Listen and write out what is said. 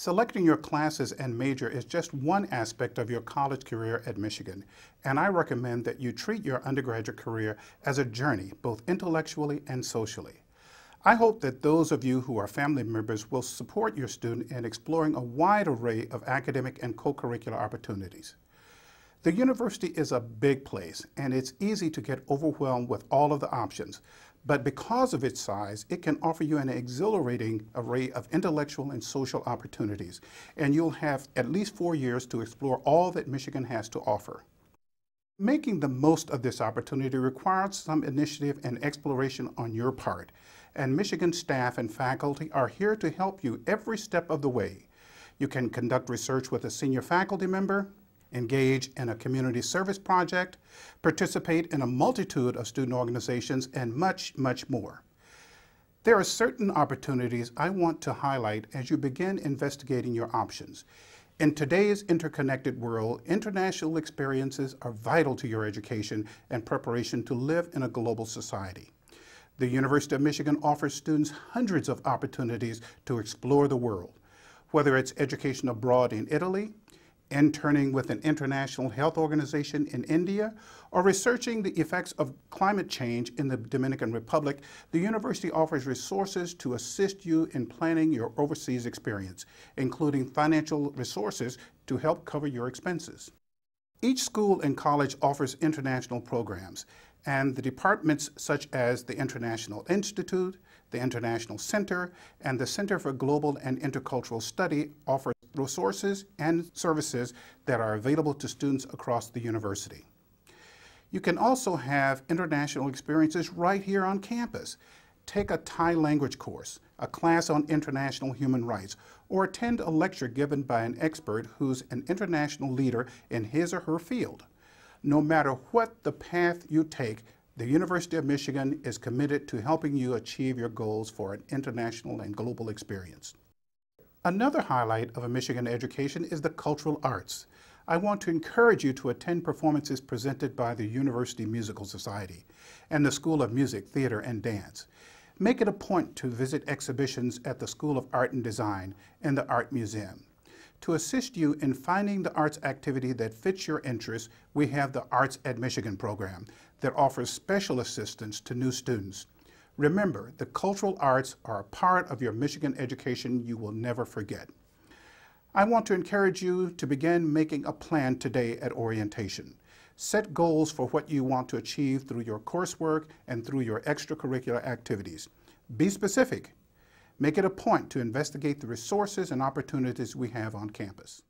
Selecting your classes and major is just one aspect of your college career at Michigan, and I recommend that you treat your undergraduate career as a journey, both intellectually and socially. I hope that those of you who are family members will support your student in exploring a wide array of academic and co-curricular opportunities. The university is a big place, and it's easy to get overwhelmed with all of the options, but because of its size, it can offer you an exhilarating array of intellectual and social opportunities, and you'll have at least four years to explore all that Michigan has to offer. Making the most of this opportunity requires some initiative and exploration on your part, and Michigan staff and faculty are here to help you every step of the way. You can conduct research with a senior faculty member, engage in a community service project, participate in a multitude of student organizations, and much, much more. There are certain opportunities I want to highlight as you begin investigating your options. In today's interconnected world, international experiences are vital to your education and preparation to live in a global society. The University of Michigan offers students hundreds of opportunities to explore the world, whether it's education abroad in Italy, interning with an international health organization in India, or researching the effects of climate change in the Dominican Republic, the university offers resources to assist you in planning your overseas experience, including financial resources to help cover your expenses. Each school and college offers international programs, and the departments such as the International Institute, the International Center, and the Center for Global and Intercultural Study offer resources and services that are available to students across the university. You can also have international experiences right here on campus. Take a Thai language course, a class on international human rights, or attend a lecture given by an expert who's an international leader in his or her field. No matter what the path you take, the University of Michigan is committed to helping you achieve your goals for an international and global experience. Another highlight of a Michigan education is the cultural arts. I want to encourage you to attend performances presented by the University Musical Society and the School of Music, Theater, and Dance. Make it a point to visit exhibitions at the School of Art and Design and the Art Museum. To assist you in finding the arts activity that fits your interests, we have the Arts at Michigan program that offers special assistance to new students. Remember, the cultural arts are a part of your Michigan education you will never forget. I want to encourage you to begin making a plan today at orientation. Set goals for what you want to achieve through your coursework and through your extracurricular activities. Be specific. Make it a point to investigate the resources and opportunities we have on campus.